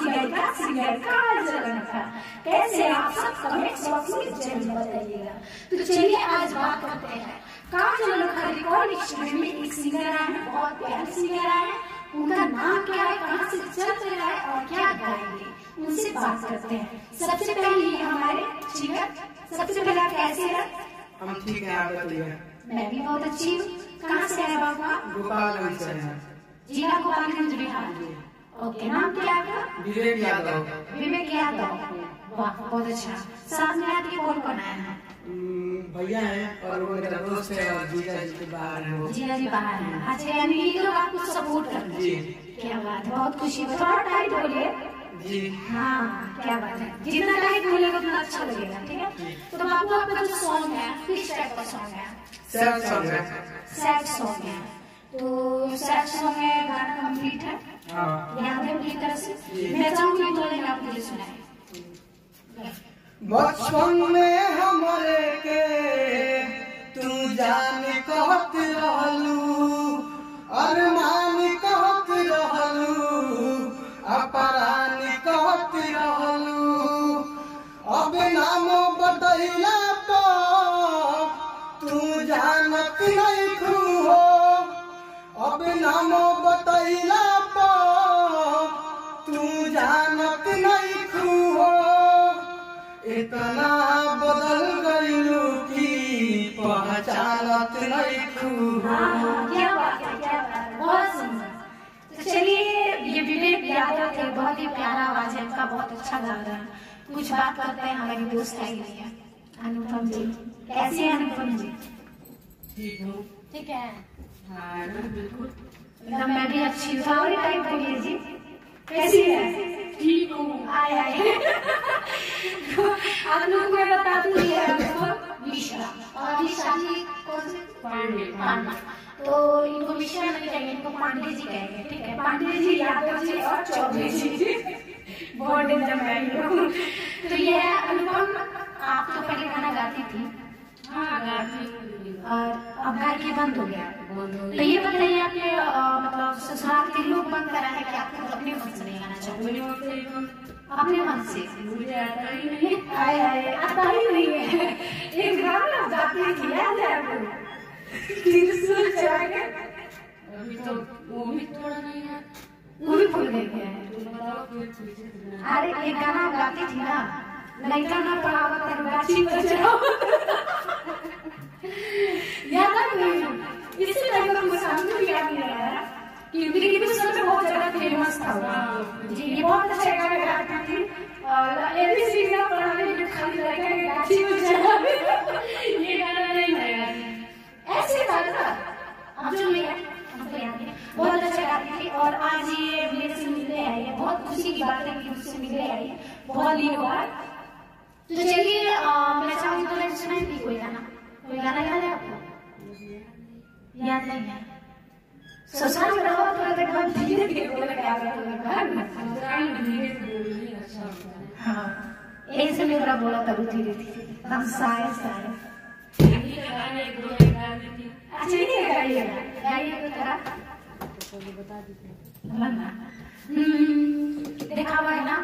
Singer काजल अनोखा कैसे आप सब कमेंट बॉक्स में ज़रूर बताइएगा तो चलिए आज बात करते हैं। काजल अनोखा रिकॉर्डिंग स्टूडियो में एक सिंगर आए हैं बहुत प्यारे सिंगर आए हैं। उनका नाम क्या है? कहाँ से चल रहा है? और क्या गाएँगे? उनसे बात करते हैं। सबसे पहले ये हमारे सिंगर सबसे पहले आप कैसे हैं? हम ठीक है आप बताइए। मैं भी बहुत अच्छी हूँ। कहाँ से है बाबू? गोपालगंज से हैं जिला गोपालगंज बिहार। ओके नाम क्या है आपका विवेक यादव विवेक यादव वाह बहुत अच्छा साथ में आपके कौन कौन आया है भैया हैं और वो मेरा दोस्त है और जीजा जी बाहर हैं वो जिया जी बाहर है अच्छा यानी ये लोग आपको सपोर्ट करते हैं जी क्या बात है बहुत खुशी है थोड़ा टाइट बोलिए जी हाँ क्या बात है जितना टाइट बोलेगा उतना अच्छा लगेगा ठीक है तो बाबू आपका जो सॉन्ग है किस टाइप का सॉन्ग है सैड सॉन्ग है सैड सॉन्ग है तो सैड सॉन्ग है गाना कंप्लीट है हाँ बचपन में हमारे के तू जान कहत रहलू। अरमान तो चलिए ये विवेक यादव थे बहुत ही प्यारा आवाज़ है इनका बहुत अच्छा गा रहा है कुछ बात करते हैं हमारी दोस्त आई हुई है अनुपम जी कैसे हैं अनुपम जी ठीक हूँ। ठीक है। हाँ बिल्कुल मैं भी अच्छी हूँ और टाइप बोलिए जी कैसी है ठीक हूँ आए आए आप लोगों को बता दूँ है मिश्रा। और अभी शादी कौन से? पांडे पांडे। तो इनको मिश्रा नहीं कहेंगे इनको पांडे जी कहेंगे ठीक है? पांडे जी यादव जी और चौधरी जी। बहुत डेंजर है। तो ये अनुपम। आप तो पहले गाना गाती थी। और अब गायकी बंद हो गया। तो ये बताइए आपने मतलब ससुराल के लोग बंद करा है कि आपको अपने मन से नहीं गाना चाहते अपने मन से। मुझे आता ही नहीं आए आए आता ही नहीं है एक गाना गाती थी याद है आपको त्रिशूल चढ़ा के अभी तो वो भी थोड़ा नहीं है। वो भी भूल गई है। अरे एक गाना गाती थी ना। लड़का ना पढ़ावा पर याद है इसी का में फ़ेमस था जी, ये बहुत अच्छा गाना गाती थी और एबीसी का पढ़ाने में खाली लड़का के गाछी चढ़ावे ये गाना नहीं है ऐसे गाना था अब जो याद है। बहुत अच्छा गाती थी और आज ये मेरे से मिलने आई है। बहुत खुशी की बात है कि मुझसे मिलने आई है। बहुत दिन हुआ तो चलिए मैं चाहूँगी तो मैं सुनाई थी कोई गाना? कोई गाना याद है आपको? याद नहीं है। ससुराल में रहो तो अगर बहुत धीरे धीरे बोले क्या हाँ एक से मेरा बोला तब धीरे धीरे हम साए साए अच्छा ये गाइएगा गाइए तो थोड़ा हम्म, देखा हुआ है ना?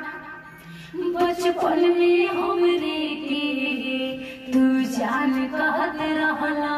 बचपन में हमरे के तू जान कहत रहला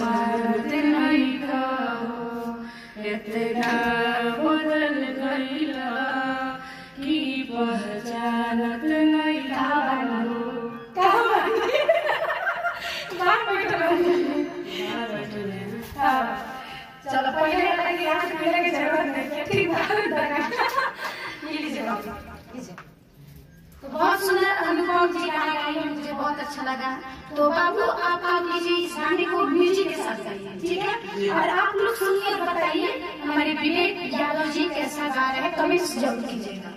की जी गाना गाई है मुझे बहुत अच्छा लगा। तो बाबू आप आप लीजिए इस गाने को म्यूज़िक के साथ गाइए ठीक है? और आप लोग सुनिए और बताइए हमारे विवेक यादव जी कैसा गा रहे हैं कमेंट ज़रूर कीजिएगा।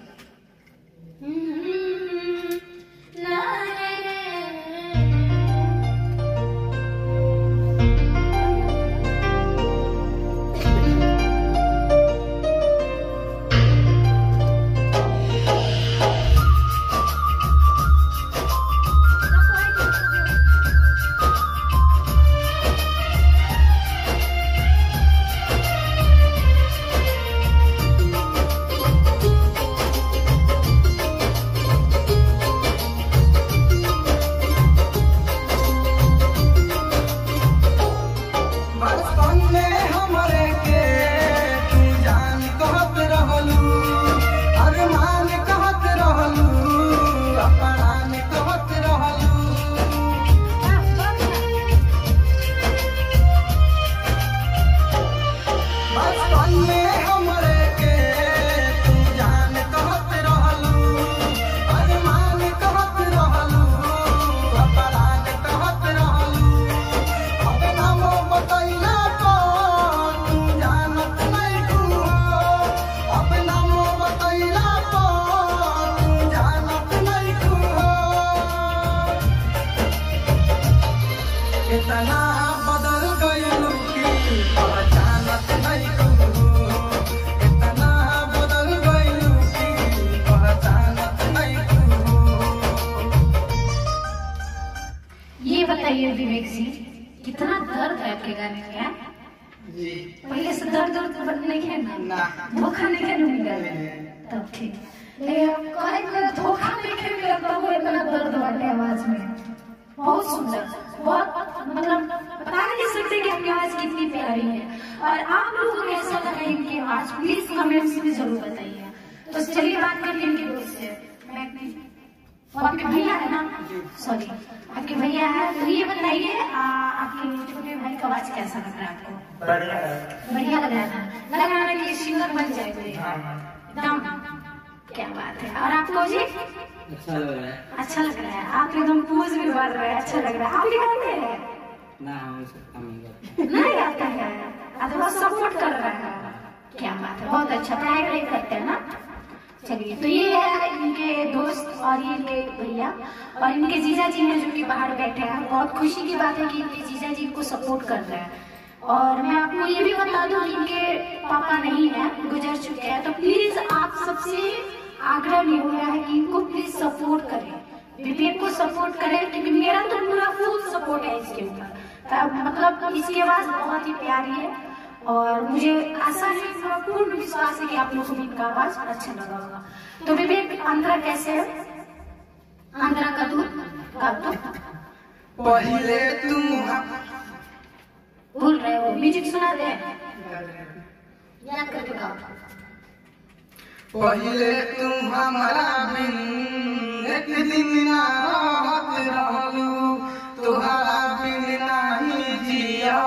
ना। धोखा नहीं के नहीं मिला तब ठीक कहे के धोखा नहीं के मिला तब इतना दर्द बाटे आवाज़ में। बहुत सुंदर। बहुत मतलब बता नहीं सकते कि आपकी आवाज़ कितनी प्यारी है। और आप लोगों को ऐसा लगा इनकी आवाज़ प्लीज़ कमेंट्स में ज़रूर बताइए। तो चलिए बात करिए इनके दोस्त से। मैं वो आपके भैया है ना? सॉरी आपके भैया है तो ये बताइए आपके छोटे भाई का आवाज़ कैसा लग रहा है आपको? बढ़िया लग रहा है लग रहा है कि सिंगर बन जाएगा ये। एकदम। क्या बात है। और आपको जी? अच्छा लग रहा है। अच्छा लग रहा है। आप एकदम पूज भी भर रहे हैं। अच्छा लग रहा है। आप गाते हैं? ना ही नहीं गाते हैं। सपोर्ट कर रहे हैं। क्या बात है। बहुत अच्छा। पढ़ाई करते हैं ना? चलिए तो ये है इनके दोस्त और ये इनके भैया और इनके जीजा जी हैं जो कि बाहर बैठे हैं। बहुत खुशी की बात है कि इनके जीजा जी इनको सपोर्ट कर रहे हैं। और मैं आपको ये भी बता दूँ इनके पापा नहीं है, गुजर चुके हैं। तो प्लीज़ आप सबसे आग्रह नहीं हो रहा है कि इनको प्लीज़ सपोर्ट करें। विवेक को सपोर्ट करें, क्योंकि मेरा तो पूरा फुल सपोर्ट है इसके ऊपर। मतलब इसकी आवाज़ बहुत ही प्यारी है। और मुझे आशा है पूरा पूर्ण विश्वास है कि आप लोगों को भी इनका आवाज़ अच्छा लगा होगा। तो विवेक आंध्रा कैसे है? आंध्रा का दूध का दूध पहले तुम भूल रहे हो म्यूज़िक सुना दे। याद करके गाओ। पहले तुम हमारा बिन एक दिन ना रहत रहलू तुहरा बिन नहीं जिया।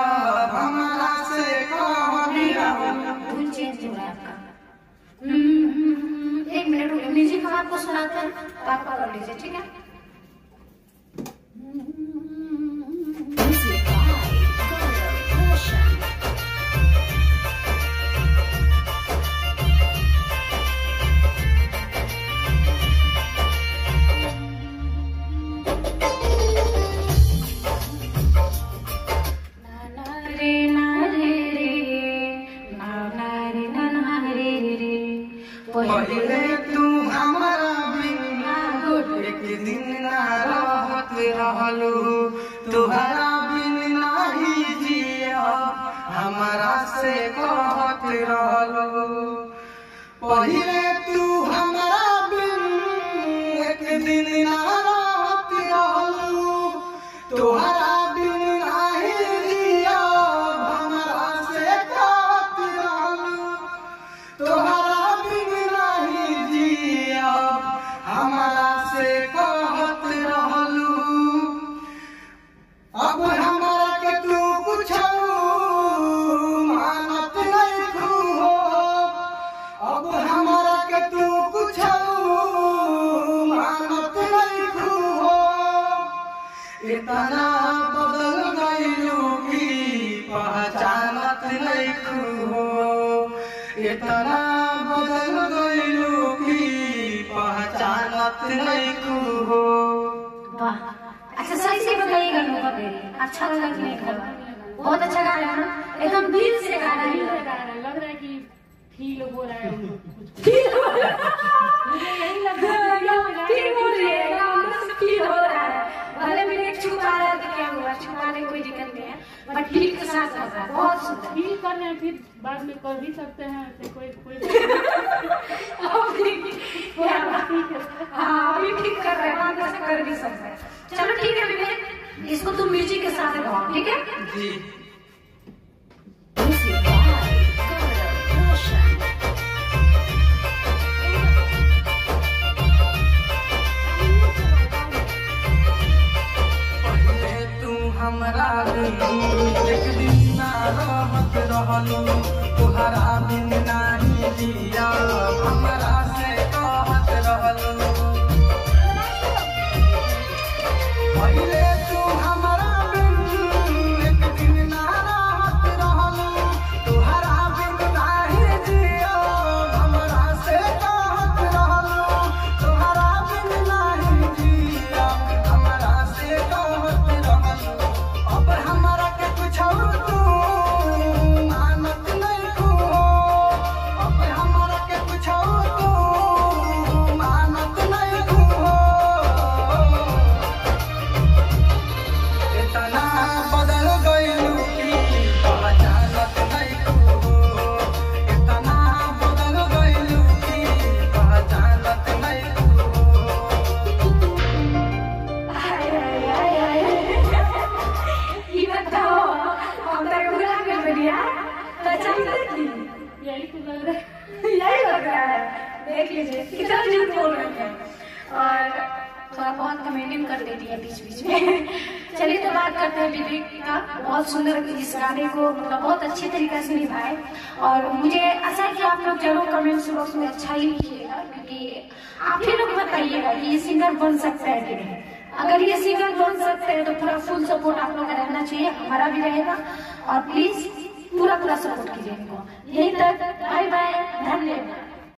आपका हम्म, हम्म, हम्म, एक मिनट म्यूज़िक हम आपको सुनाते हैं? आप पकड़ लीजिए ठीक है? वाह। अच्छा सही से बताइएगा नोका मेरी अच्छा लगा कि नहीं लगा? बहुत अच्छा गा रहे हैं ना? एकदम दिल से गा रहे हैं। लग रहा है लग रहा है कि फील हो रहा है। मुझे यही लग रहा है कि हो रहा है। फील हो रही है फील हो रहा है। भले भी एक छुपा रहा है तो क्या हुआ? छुपाने कोई दिक्कत नहीं है बट फील के साथ कर है। बहुत सुंदर। फील कर रहे हैं फिर बाद में कर भी सकते हैं कोई कोई अभी क्या बात- हाँ अभी ठीक कर में कर भी सकते हैं। चलो ठीक है विवेक, इसको तुम म्यूज़िक के साथ गाओ ठीक है? जी। बिन हमरा से कहत पहिले चलिए तो बात करते हैं विवेक का। बहुत सुंदर इस गाने को मतलब बहुत अच्छे तरीके से निभाए। और मुझे आशा है कि आप लोग ज़रूर कमेंट्स बॉक्स में अच्छा ही लिखिएगा, क्योंकि आप ही लोग बताइएगा कि ये सिंगर बन सकता है कि नहीं। अगर ये सिंगर बन सकते हैं तो पूरा फुल सपोर्ट आप लोग का रहना चाहिए, हमारा भी रहेगा। और प्लीज़ पूरा पूरा सपोर्ट कीजिए इनको। यही तक बाय बाय धन्यवाद।